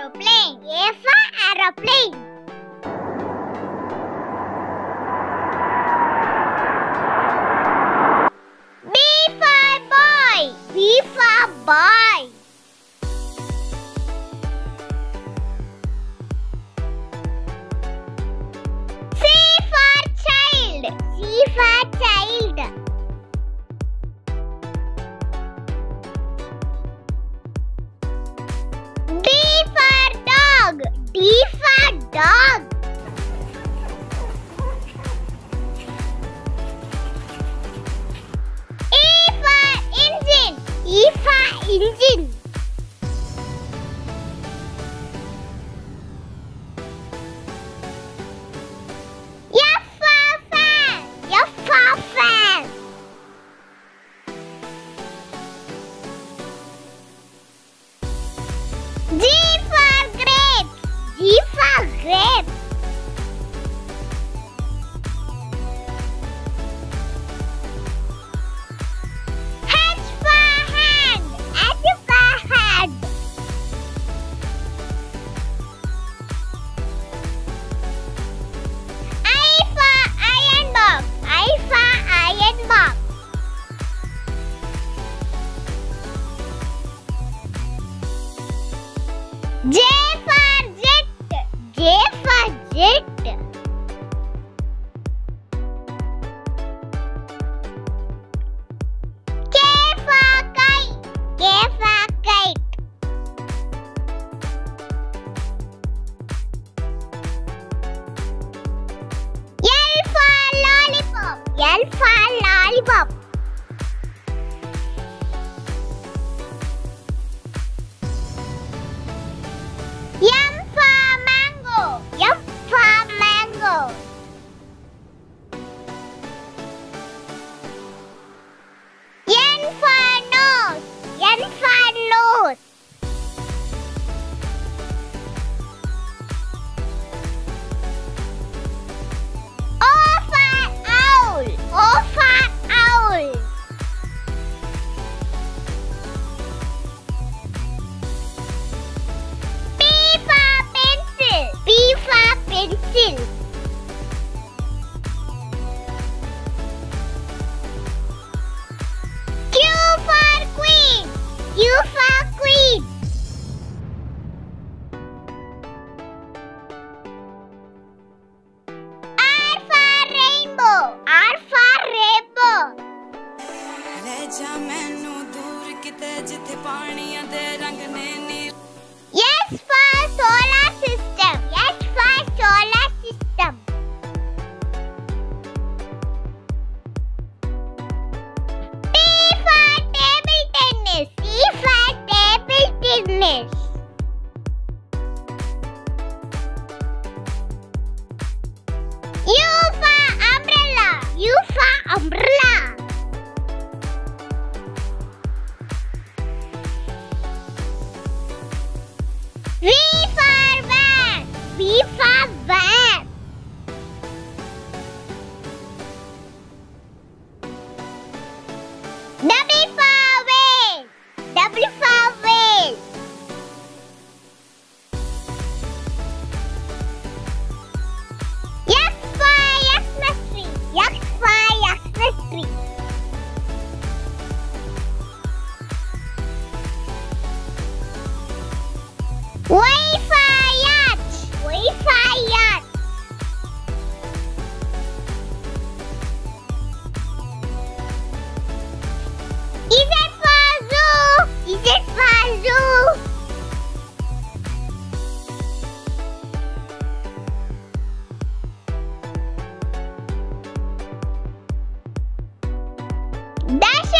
aeroplane. A for aeroplane. B for boy. B for boy. C for child. C for child. dog. Спасибо! ਜਿੱਥੇ ਪਾਣੀਆਂ ਦੇ faz? Deixa